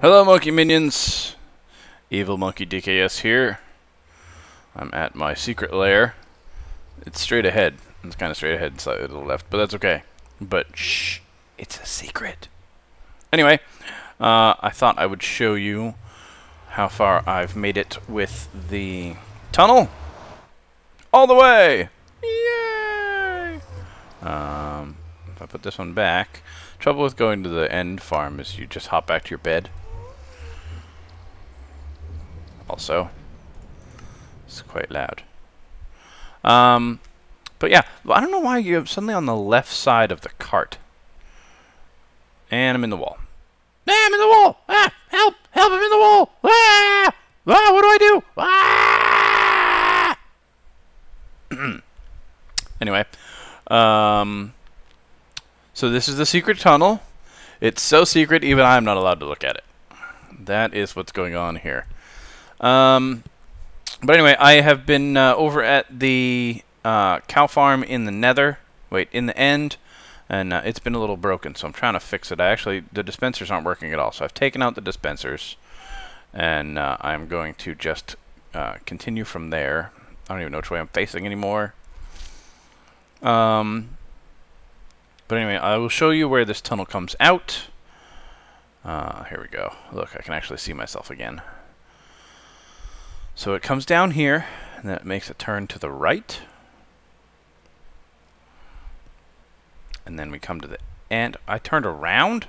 Hello, monkey minions. Evil Monkey DKS here. I'm at my secret lair. It's straight ahead. It's kind of straight ahead, slightly to the left, but that's okay. But shh, it's a secret. Anyway, uh, I thought I would show you how far I've made it with the tunnel. All the way! Yay! Um, if I put this one back, trouble with going to the end farm is you just hop back to your bed. Also, it's quite loud. Um, but yeah, I don't know why you're suddenly on the left side of the cart. And I'm in the wall. Ah, I'm in the wall! Ah, help! Help! I'm in the wall! Ah! Ah! What do I do? Ah! anyway, um, so this is the secret tunnel. It's so secret, even I'm not allowed to look at it. That is what's going on here. Um, but anyway, I have been uh, over at the uh, cow farm in the nether. Wait, in the end. And uh, it's been a little broken, so I'm trying to fix it. I actually, the dispensers aren't working at all. So I've taken out the dispensers. And uh, I'm going to just uh, continue from there. I don't even know which way I'm facing anymore. Um, but anyway, I will show you where this tunnel comes out. Uh, here we go. Look, I can actually see myself again. So it comes down here, and then it makes a turn to the right. And then we come to the end. I turned around?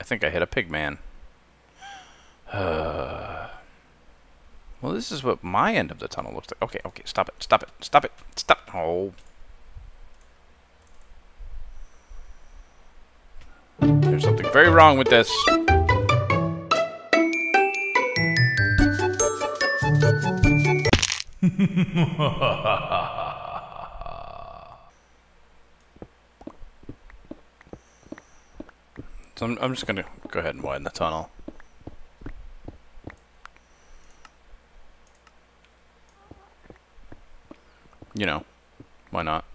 I think I hit a pig man. Uh, well, this is what my end of the tunnel looks like. Okay, okay, stop it, stop it, stop it, stop. Oh. There's something very wrong with this. So I'm, I'm just going to go ahead and widen the tunnel. You know, why not?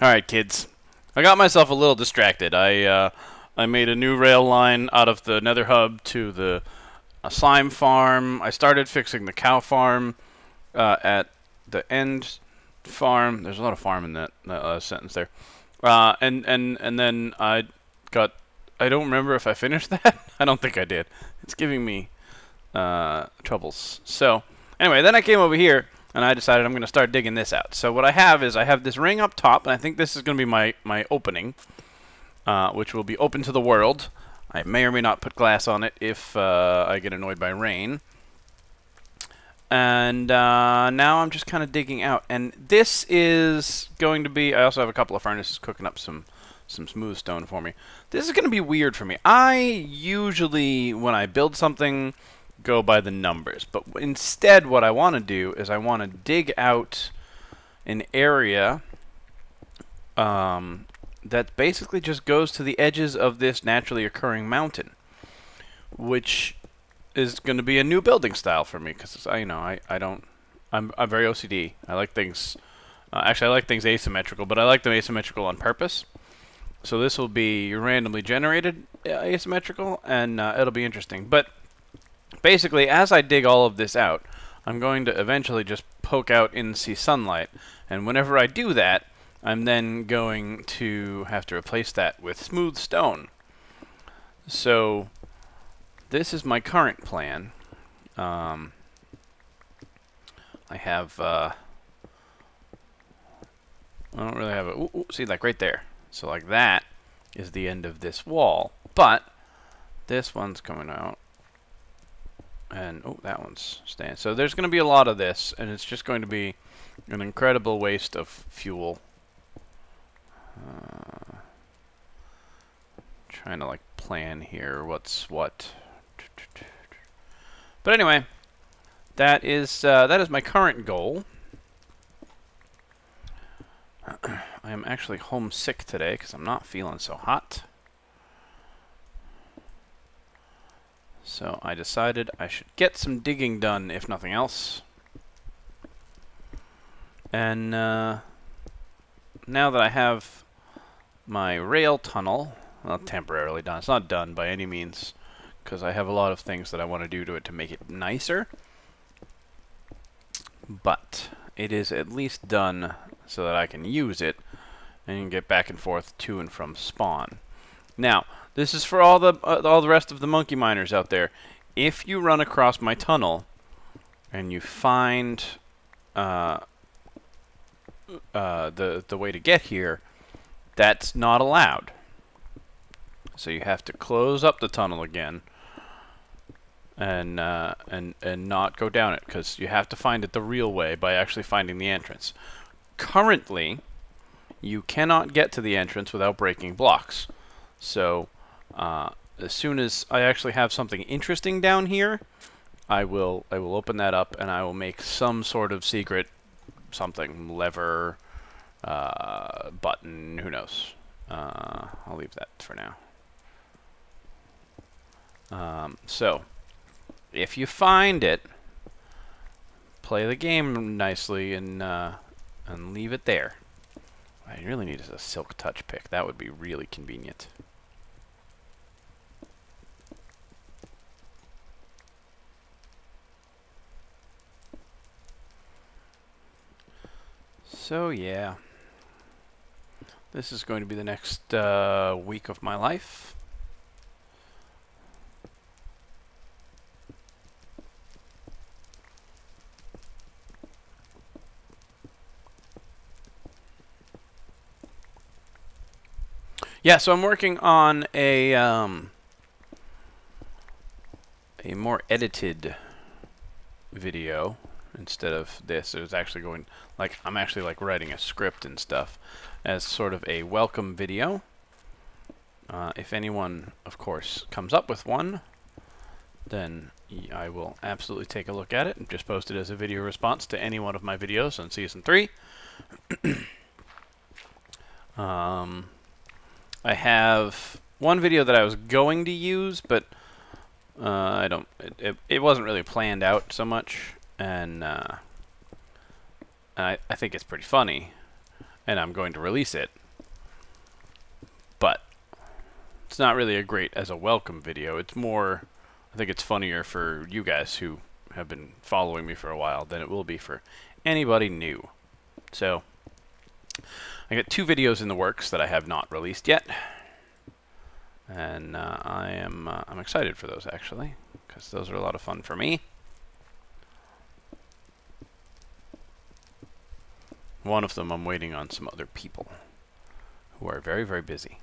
Alright, kids. I got myself a little distracted. I, uh, I made a new rail line out of the nether hub to the a slime farm. I started fixing the cow farm uh, at the end farm. There's a lot of farm in that, uh, sentence there. Uh, and and and then I got. I don't remember if I finished that. I don't think I did. It's giving me uh, troubles. So anyway, then I came over here and I decided I'm going to start digging this out. So what I have is I have this ring up top, and I think this is going to be my my opening, uh, which will be open to the world. I may or may not put glass on it if uh, I get annoyed by rain. And uh, now I'm just kind of digging out. And this is going to be... I also have a couple of furnaces cooking up some, some smooth stone for me. This is going to be weird for me. I usually, when I build something, go by the numbers. But instead, what I want to do is I want to dig out an area um, that basically just goes to the edges of this naturally occurring mountain, which is going to be a new building style for me because I, you know, I, I don't, I'm, I'm very OCD. I like things, uh, actually I like things asymmetrical, but I like them asymmetrical on purpose. So this will be randomly generated uh, asymmetrical, and uh, it'll be interesting. But basically, as I dig all of this out, I'm going to eventually just poke out and see sunlight, and whenever I do that, I'm then going to have to replace that with smooth stone. So this is my current plan. Um, I have, uh, I don't really have a, ooh, ooh, see like right there. So like that is the end of this wall. But this one's coming out. And, oh, that one's staying. So there's going to be a lot of this, and it's just going to be an incredible waste of fuel uh, trying to like plan here what's what. But anyway, that is uh, that is my current goal. I am actually homesick today because I'm not feeling so hot. So I decided I should get some digging done, if nothing else. And uh, now that I have my rail tunnel well, temporarily done. It's not done by any means, because I have a lot of things that I want to do to it to make it nicer. But it is at least done so that I can use it and get back and forth to and from spawn. Now, this is for all the uh, all the rest of the monkey miners out there. If you run across my tunnel and you find uh, uh, the the way to get here, that's not allowed. So you have to close up the tunnel again and uh, and and not go down it because you have to find it the real way by actually finding the entrance. Currently, you cannot get to the entrance without breaking blocks. So uh, as soon as I actually have something interesting down here, I will I will open that up and I will make some sort of secret something lever uh, button. Who knows? Uh, I'll leave that for now. Um, so if you find it, play the game nicely and uh, and leave it there. I really need a silk touch pick. That would be really convenient. So yeah, this is going to be the next uh, week of my life. Yeah, so I'm working on a um, a more edited video instead of this. It was actually going like I'm actually like writing a script and stuff as sort of a welcome video. Uh, if anyone, of course, comes up with one, then I will absolutely take a look at it and just post it as a video response to any one of my videos on season three. um, I have one video that I was going to use, but uh, I don't. It, it, it, wasn't really planned out so much, and uh, I I think it's pretty funny, and I'm going to release it. But it's not really a great as a welcome video. It's more. I think it's funnier for you guys who have been following me for a while than it will be for anybody new. So I got two videos in the works that I have not released yet, and uh, I am uh, I'm excited for those actually because those are a lot of fun for me. One of them I'm waiting on some other people who are very very busy.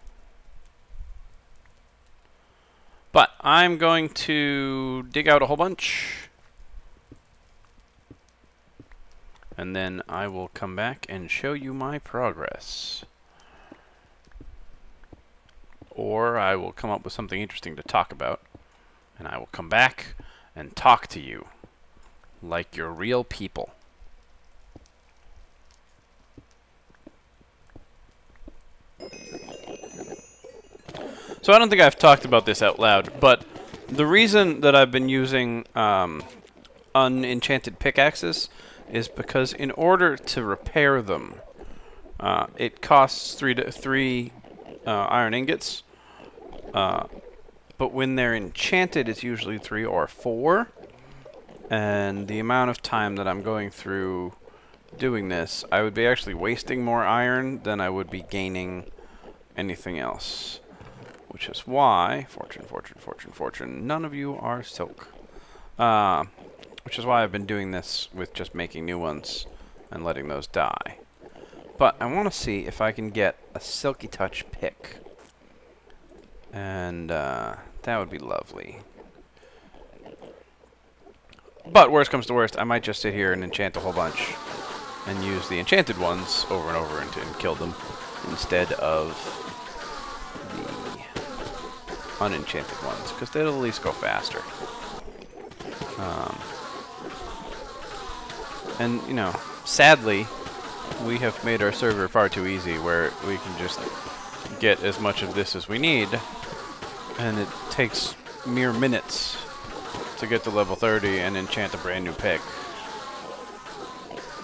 But I'm going to dig out a whole bunch and then I will come back and show you my progress. Or I will come up with something interesting to talk about, and I will come back and talk to you like you're real people. So I don't think I've talked about this out loud, but the reason that I've been using um, unenchanted pickaxes is because in order to repair them, uh, it costs three to three uh, iron ingots. Uh, but when they're enchanted, it's usually three or four. And the amount of time that I'm going through doing this, I would be actually wasting more iron than I would be gaining anything else. Which is why, fortune, fortune, fortune, fortune, none of you are silk. Uh, which is why I've been doing this with just making new ones and letting those die. But I want to see if I can get a Silky Touch pick. And uh, that would be lovely. But worst comes to worst, I might just sit here and enchant a whole bunch and use the enchanted ones over and over and, and kill them instead of the unenchanted ones because they'll at least go faster. Um, and, you know, sadly, we have made our server far too easy where we can just get as much of this as we need, and it takes mere minutes to get to level 30 and enchant a brand new pick.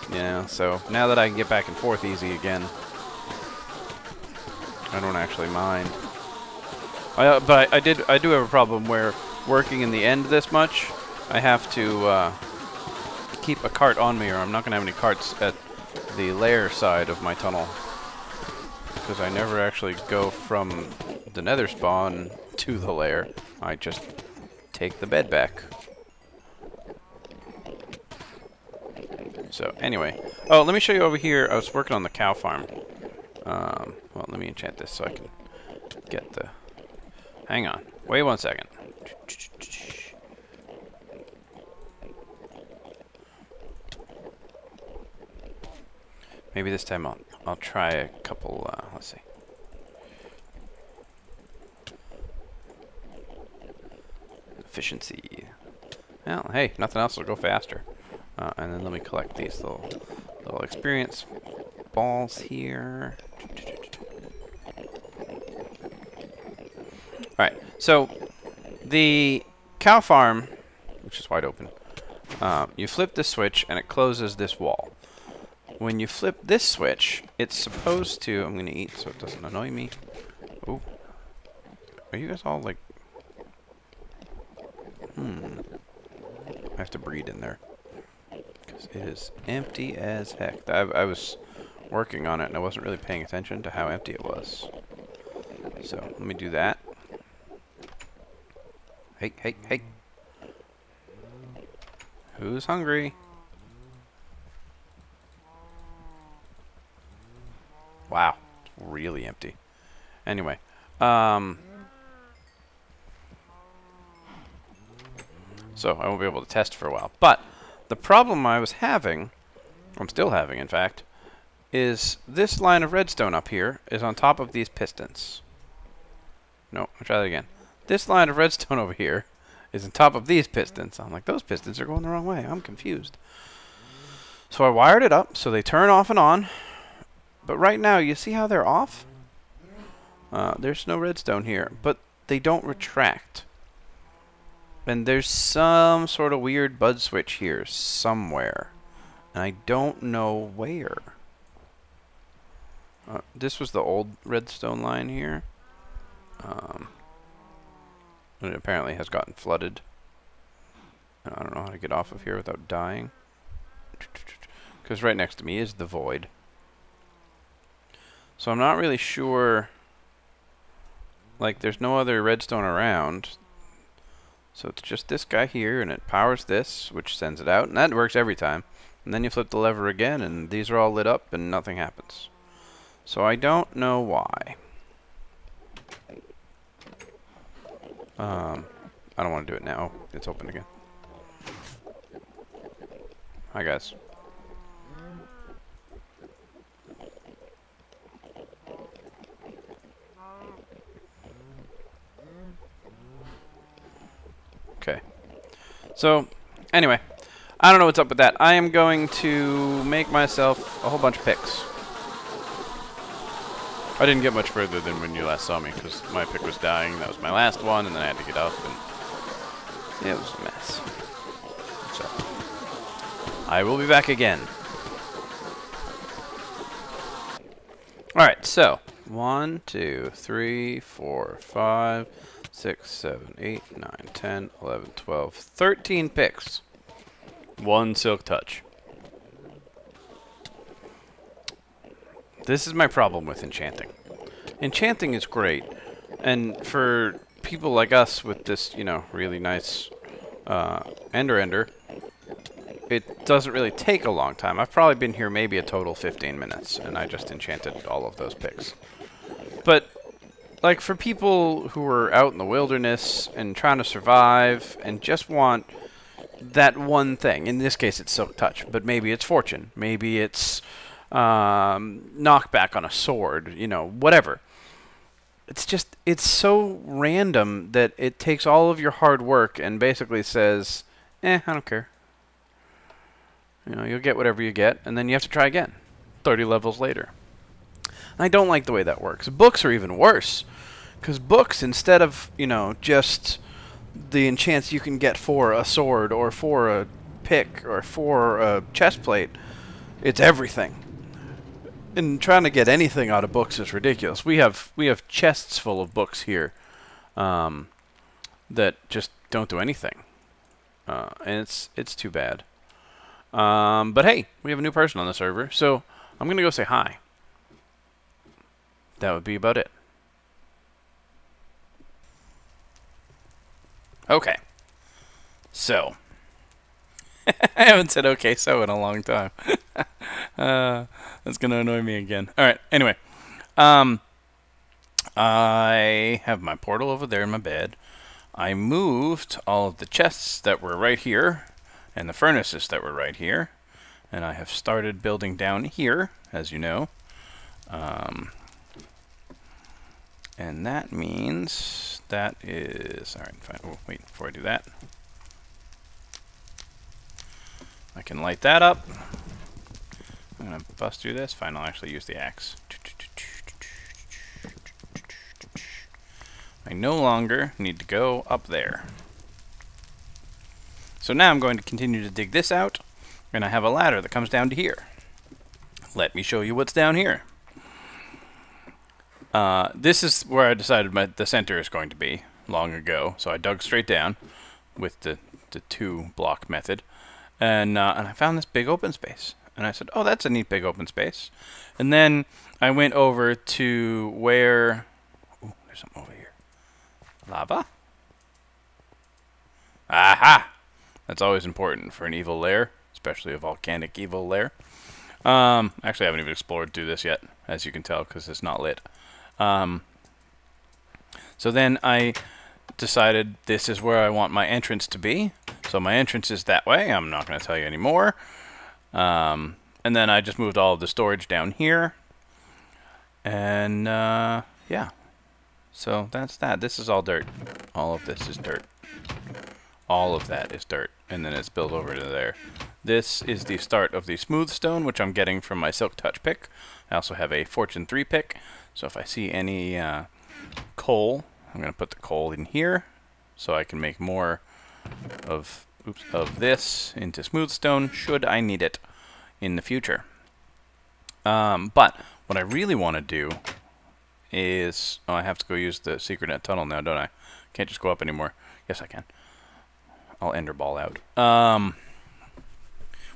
You know, so now that I can get back and forth easy again, I don't actually mind. I, uh, but I, I did. I do have a problem where working in the end this much, I have to uh, keep a cart on me, or I'm not going to have any carts at the lair side of my tunnel because I never actually go from the nether spawn to the lair. I just take the bed back. So, anyway. Oh, let me show you over here. I was working on the cow farm. Um, well, let me enchant this so I can get the... Hang on. Wait one second. Maybe this time I'll, I'll try a couple, uh, let's see. Efficiency. Well, hey, nothing else will go faster. Uh, and then let me collect these little, little experience balls here. Alright, so the cow farm, which is wide open, uh, you flip the switch and it closes this wall. When you flip this switch, it's supposed to... I'm going to eat so it doesn't annoy me. Oh. Are you guys all like... Hmm. I have to breed in there. Because it is empty as heck. I, I was working on it and I wasn't really paying attention to how empty it was. So, let me do that. Hey, hey, hey. Who's hungry? Wow, really empty. Anyway, um, so I won't be able to test for a while. But the problem I was having, I'm still having in fact, is this line of redstone up here is on top of these pistons. No, I'll try that again. This line of redstone over here is on top of these pistons. I'm like, those pistons are going the wrong way. I'm confused. So I wired it up so they turn off and on but right now, you see how they're off? Uh, there's no redstone here, but they don't retract. And there's some sort of weird bud switch here somewhere. And I don't know where. Uh, this was the old redstone line here. Um, it apparently has gotten flooded. I don't know how to get off of here without dying. Because right next to me is the void. So I'm not really sure. Like, there's no other redstone around. So it's just this guy here, and it powers this, which sends it out, and that works every time. And then you flip the lever again, and these are all lit up, and nothing happens. So I don't know why. Um, I don't want to do it now. It's open again. Hi, guys. Okay. So, anyway, I don't know what's up with that. I am going to make myself a whole bunch of picks. I didn't get much further than when you last saw me, because my pick was dying. That was my last one, and then I had to get up, and it was a mess. So, I will be back again. Alright, so, one, two, three, four, five, 6, 7, 8, 9, 10, 11, 12, 13 picks. One Silk Touch. This is my problem with enchanting. Enchanting is great, and for people like us with this, you know, really nice uh, Ender Ender, it doesn't really take a long time. I've probably been here maybe a total 15 minutes, and I just enchanted all of those picks. But like for people who are out in the wilderness and trying to survive and just want that one thing. In this case, it's silk touch, but maybe it's fortune. Maybe it's um, knockback on a sword. You know, whatever. It's just it's so random that it takes all of your hard work and basically says, "Eh, I don't care." You know, you'll get whatever you get, and then you have to try again, 30 levels later. I don't like the way that works. Books are even worse. Because books, instead of, you know, just the enchants you can get for a sword or for a pick or for a chest plate, it's everything. And trying to get anything out of books is ridiculous. We have we have chests full of books here. um, that just don't do anything, uh, and it's it's too bad. Um, but hey, we have a new person on the server, so I'm gonna go say hi. That would be about it. Okay. So. I haven't said okay so in a long time. uh, that's going to annoy me again. All right. Anyway. Um, I have my portal over there in my bed. I moved all of the chests that were right here and the furnaces that were right here. And I have started building down here, as you know. Um, and that means that is, all right, fine. Oh, wait, before I do that. I can light that up. I'm going to bust through this. Fine, I'll actually use the axe. I no longer need to go up there. So now I'm going to continue to dig this out, and I have a ladder that comes down to here. Let me show you what's down here. Uh, this is where I decided my, the center is going to be long ago. So I dug straight down with the, the two block method. And, uh, and I found this big open space. And I said, oh, that's a neat big open space. And then I went over to where... Ooh, there's something over here. Lava? Aha! That's always important for an evil lair, especially a volcanic evil lair. Um, actually, I haven't even explored through this yet, as you can tell, because it's not lit. Um, so then I decided this is where I want my entrance to be. So my entrance is that way. I'm not going to tell you anymore. Um, and then I just moved all of the storage down here. And uh, yeah. So that's that. This is all dirt. All of this is dirt. All of that is dirt. And then it's built over to there. This is the start of the smooth stone, which I'm getting from my Silk Touch pick. I also have a Fortune 3 pick. So if I see any uh, coal, I'm going to put the coal in here so I can make more of oops, of this into smooth stone should I need it in the future. Um, but what I really want to do is... Oh, I have to go use the secret net tunnel now, don't I? Can't just go up anymore. Yes, I can. I'll ender ball out. Um,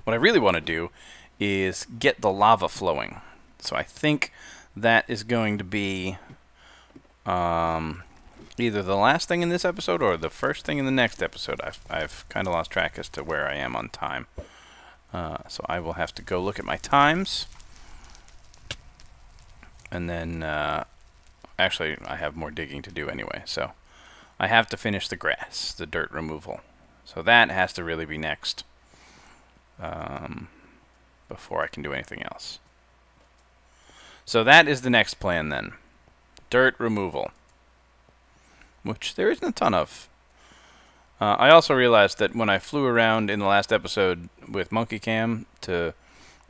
what I really want to do is get the lava flowing. So I think that is going to be um, either the last thing in this episode or the first thing in the next episode. I've, I've kind of lost track as to where I am on time. Uh, so I will have to go look at my times. And then, uh, actually, I have more digging to do anyway. So I have to finish the grass, the dirt removal. So that has to really be next um, before I can do anything else. So that is the next plan then. Dirt removal. Which there isn't a ton of. Uh, I also realized that when I flew around in the last episode with Monkey Cam to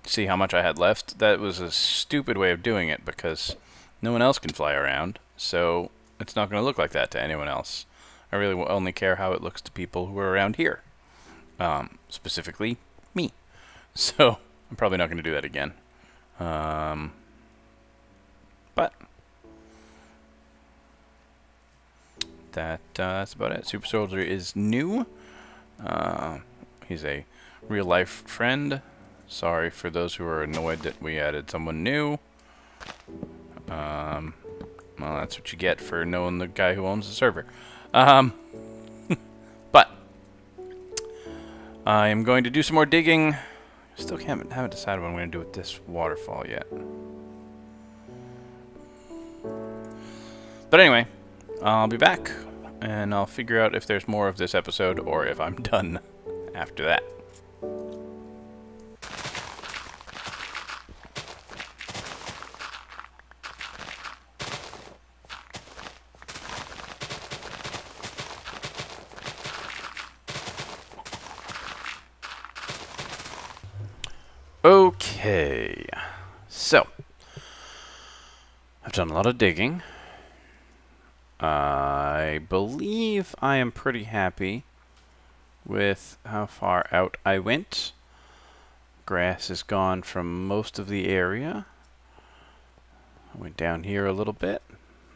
see how much I had left, that was a stupid way of doing it because no one else can fly around, so it's not going to look like that to anyone else. I really only care how it looks to people who are around here. Um, specifically, me. So, I'm probably not going to do that again. Um, that uh, that's about it. Super Soldier is new. Uh, he's a real life friend. Sorry for those who are annoyed that we added someone new. Um, well, that's what you get for knowing the guy who owns the server. Um, but I am going to do some more digging. Still haven't haven't decided what I'm going to do with this waterfall yet. But anyway, I'll be back, and I'll figure out if there's more of this episode or if I'm done after that. Okay, so I've done a lot of digging. I believe I am pretty happy with how far out I went. Grass is gone from most of the area. I went down here a little bit.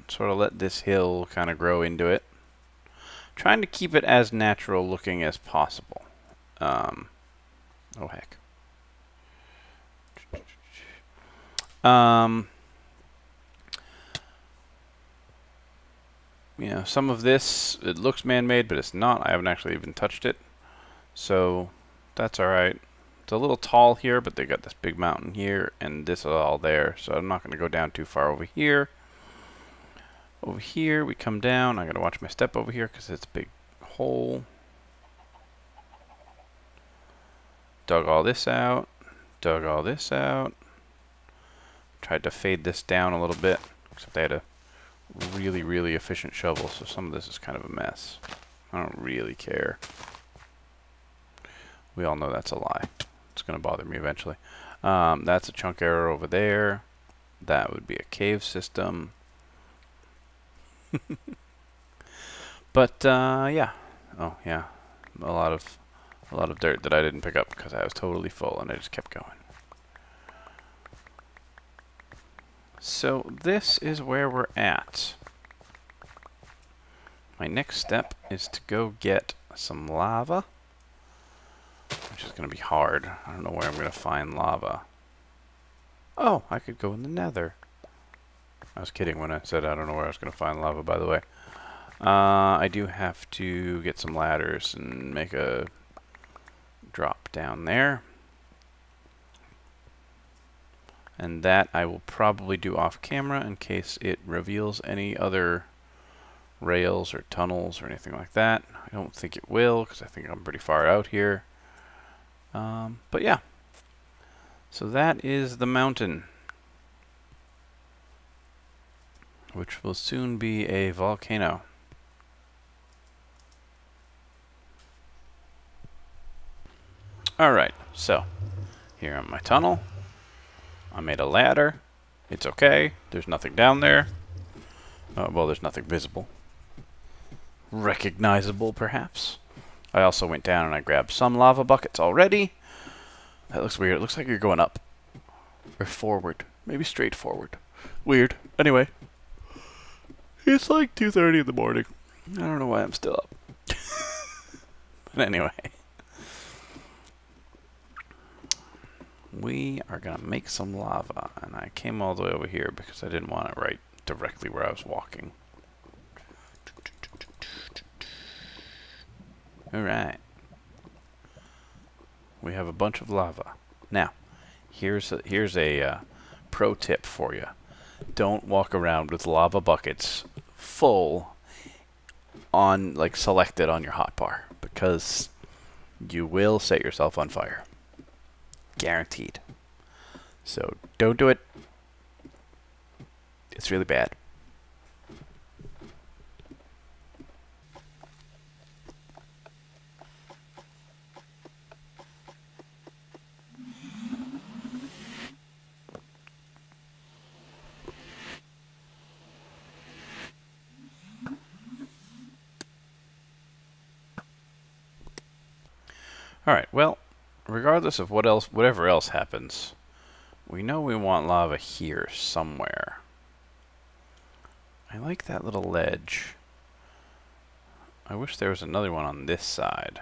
sort of let this hill kind of grow into it. Trying to keep it as natural looking as possible. Um, oh heck. Um, you know, some of this, it looks man-made, but it's not. I haven't actually even touched it. So, that's alright. It's a little tall here, but they got this big mountain here, and this is all there. So I'm not going to go down too far over here. Over here, we come down. I got to watch my step over here because it's a big hole. Dug all this out. Dug all this out. Tried to fade this down a little bit, except they had a really, really efficient shovel, so some of this is kind of a mess. I don't really care. We all know that's a lie. It's going to bother me eventually. Um, that's a chunk error over there. That would be a cave system. but uh, yeah, oh yeah, a lot of a lot of dirt that I didn't pick up because I was totally full and I just kept going. So this is where we're at. My next step is to go get some lava, which is going to be hard. I don't know where I'm going to find lava. Oh, I could go in the nether. I was kidding when I said I don't know where I was going to find lava, by the way. Uh, I do have to get some ladders and make a drop down there. And that I will probably do off camera in case it reveals any other rails or tunnels or anything like that. I don't think it will because I think I'm pretty far out here. Um, but yeah. So that is the mountain. Which will soon be a volcano. Alright, so here on my tunnel. I made a ladder. It's okay. There's nothing down there. Uh, well, there's nothing visible. Recognizable, perhaps. I also went down and I grabbed some lava buckets already. That looks weird. It looks like you're going up. Or forward. Maybe straight forward. Weird. Anyway. It's like 2.30 in the morning. I don't know why I'm still up. but anyway. We are going to make some lava. And I came all the way over here because I didn't want it right directly where I was walking. Alright. We have a bunch of lava. Now, here's a, here's a uh, pro tip for you. Don't walk around with lava buckets full on, like, selected on your hotbar. Because you will set yourself on fire. Guaranteed. So don't do it. It's really bad. Alright, well, regardless of what else, whatever else happens, we know we want lava here somewhere. I like that little ledge. I wish there was another one on this side.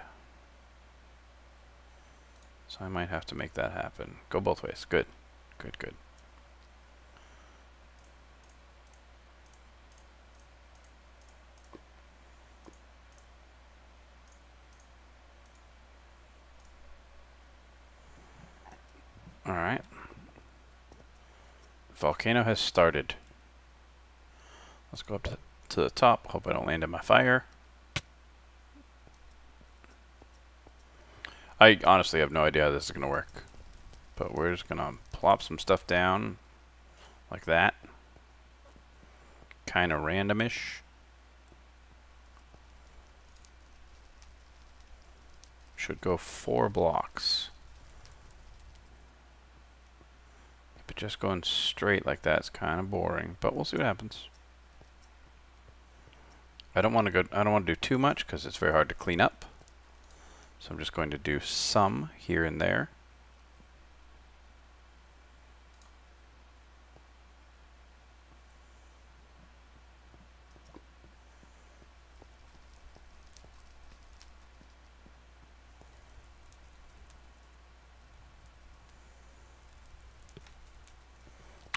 So I might have to make that happen. Go both ways. Good. Good, good. Alright. Volcano has started. Let's go up to, the top. Hope I don't land in my fire. I honestly have no idea how this is going to work. But we're just going to plop some stuff down like that. Kind of randomish. Should go four blocks. But just going straight like that is kind of boring, but we'll see what happens. I don't want to go I don't want to do too much because it's very hard to clean up. So I'm just going to do some here and there.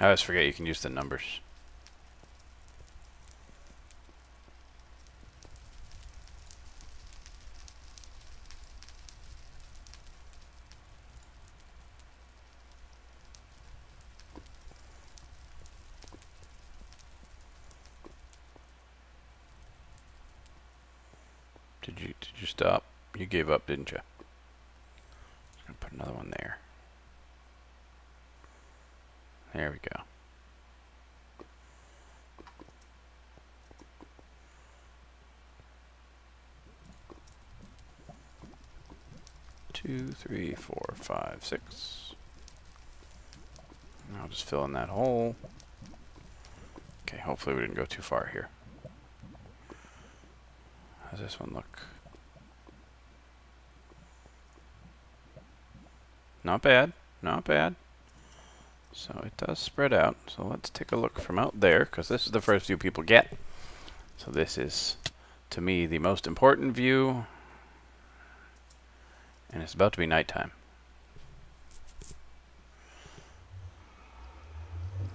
I always forget you can use the numbers. Did you did you stop? You gave up, didn't you? I'm gonna put another one there. There we go. Two, three, four, five, six. I'll just fill in that hole. Okay, hopefully we didn't go too far here. How's this one look? Not bad, not bad. So it does spread out. So let's take a look from out there, because this is the first view people get. So this is, to me, the most important view. And it's about to be nighttime.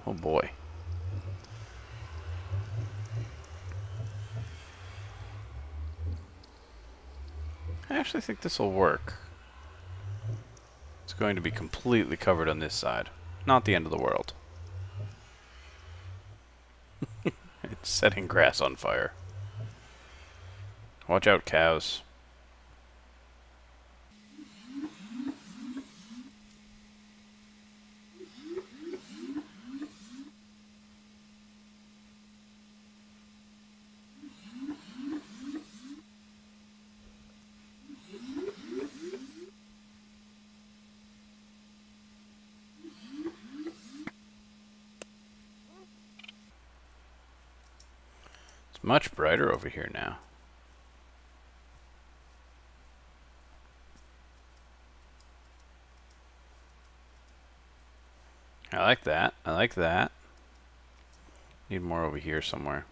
Oh boy. I actually think this will work. It's going to be completely covered on this side. Not the end of the world. it's setting grass on fire. Watch out, cows. Much brighter over here now. I like that. I like that. Need more over here somewhere.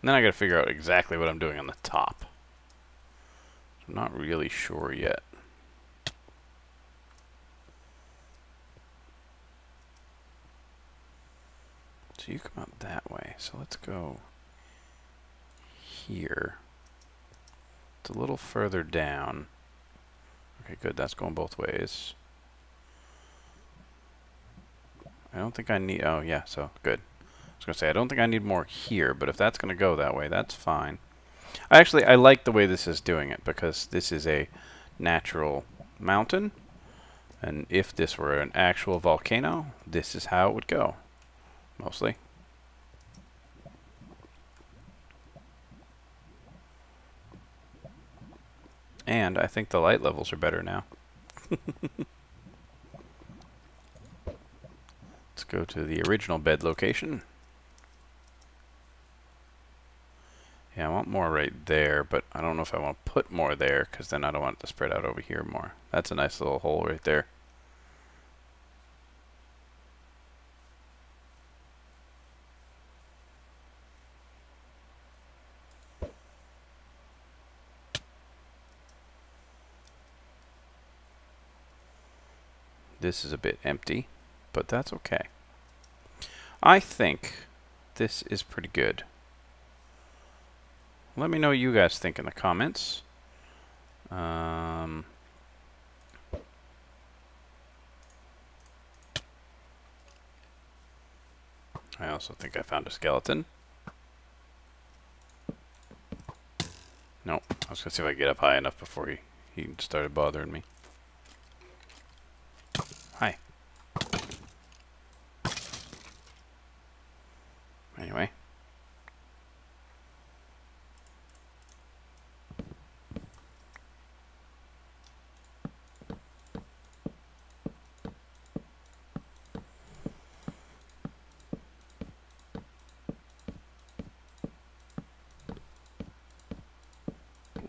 And then I gotta figure out exactly what I'm doing on the top. I'm not really sure yet. So you come out that way. So let's go here. It's a little further down. Okay, good. That's going both ways. I don't think I need... Oh, yeah, so good. I was going to say, I don't think I need more here, but if that's going to go that way, that's fine. I actually, I like the way this is doing it, because this is a natural mountain. And if this were an actual volcano, this is how it would go mostly. And I think the light levels are better now. Let's go to the original bed location. Yeah, I want more right there, but I don't know if I want to put more there, because then I don't want it to spread out over here more. That's a nice little hole right there. This is a bit empty, but that's okay. I think this is pretty good. Let me know what you guys think in the comments. Um, I also think I found a skeleton. Nope. I was going to see if I could get up high enough before he, he started bothering me. Hi. Anyway.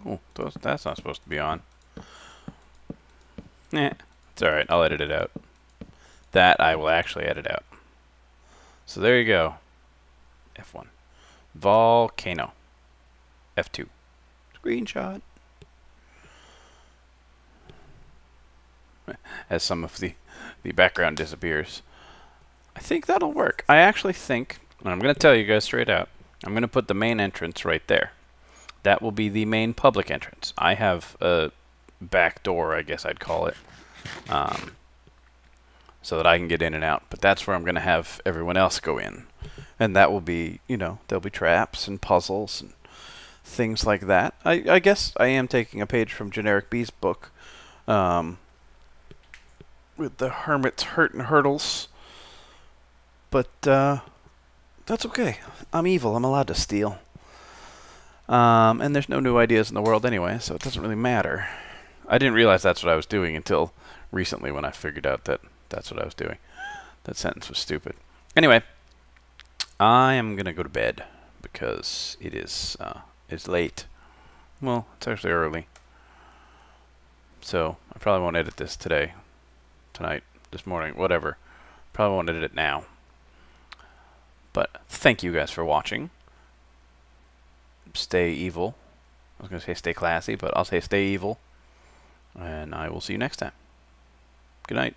Oh, that's not supposed to be on. Eh. It's alright, I'll edit it out. That I will actually edit out. So there you go. F1. Volcano. F2. Screenshot. As some of the the background disappears. I think that'll work. I actually think, and I'm going to tell you guys straight out, I'm going to put the main entrance right there. That will be the main public entrance. I have a back door, I guess I'd call it, um, so that I can get in and out. But that's where I'm going to have everyone else go in. And that will be, you know, there'll be traps and puzzles and things like that. I, I guess I am taking a page from GenerikB's book um, with the Hermit's Hurt and Hurdles. But uh, that's okay. I'm evil. I'm allowed to steal. Um, and there's no new ideas in the world anyway, so it doesn't really matter. I didn't realize that's what I was doing until recently when I figured out that that's what I was doing. That sentence was stupid. Anyway, I am going to go to bed because it is uh, it's late. Well, it's actually early. So, I probably won't edit this today, tonight, this morning, whatever. Probably won't edit it now. But thank you guys for watching. Stay evil. I was going to say stay classy, but I'll say stay evil. And I will see you next time. Good night.